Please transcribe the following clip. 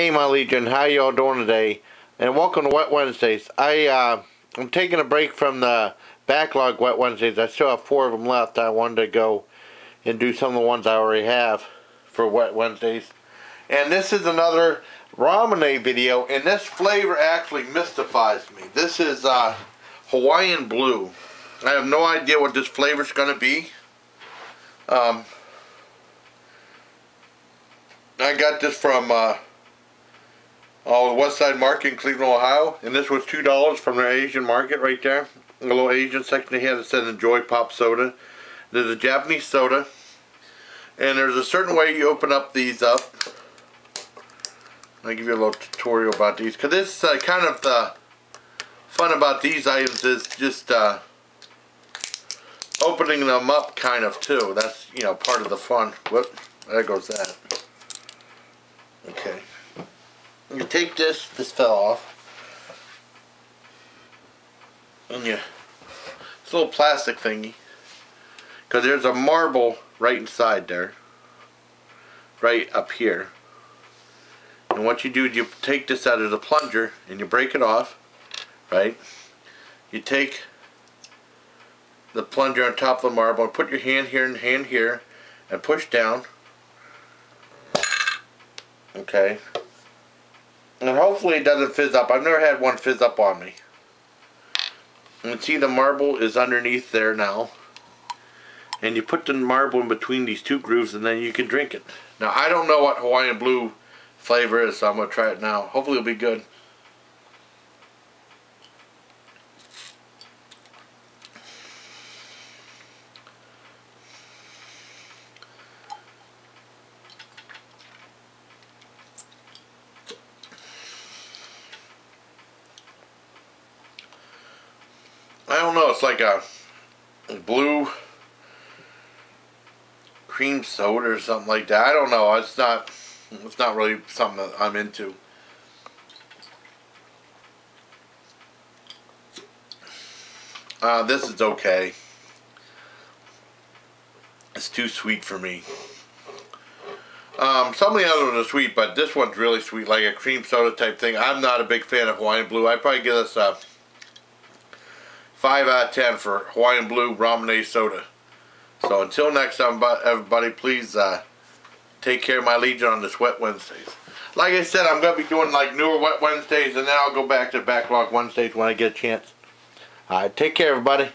Hey, my Legion, how y'all doing today? And welcome to Wet Wednesdays. I uh, I'm taking a break from the backlog Wet Wednesdays. I still have four of them left. I wanted to go and do some of the ones I already have for Wet Wednesdays. And this is another ramune video, and this flavor actually mystifies me. This is uh, Hawaiian Blue. I have no idea what this flavor is going to be. Um, I got this from uh, Oh, West Side Market in Cleveland, Ohio. And this was $2 from their Asian market right there. A little Asian section they had that said Enjoy Pop Soda. There's a Japanese soda. And there's a certain way you open up these up. I'll give you a little tutorial about these. Because this uh, kind of the fun about these items is just uh, opening them up kind of too. That's, you know, part of the fun. Whoop, there goes that. Okay. You take this, this fell off, and you, it's a little plastic thingy, because there's a marble right inside there, right up here. And what you do is you take this out of the plunger and you break it off, right? You take the plunger on top of the marble and put your hand here and hand here and push down. Okay. And hopefully it doesn't fizz up. I've never had one fizz up on me. And see the marble is underneath there now. And you put the marble in between these two grooves and then you can drink it. Now I don't know what Hawaiian Blue flavor is, so I'm going to try it now. Hopefully it'll be good. I don't know, it's like a blue cream soda or something like that. I don't know. It's not it's not really something that I'm into. Uh, this is okay. It's too sweet for me. Um, some of the other ones are sweet, but this one's really sweet, like a cream soda type thing. I'm not a big fan of Hawaiian Blue. I'd probably give this a 5 out of 10 for Hawaiian Blue Ramune Soda. So until next time, everybody, please uh, take care of my Legion on this Wet Wednesdays. Like I said, I'm going to be doing like newer Wet Wednesdays, and then I'll go back to Backlog Wednesdays when I get a chance. Alright, take care, everybody.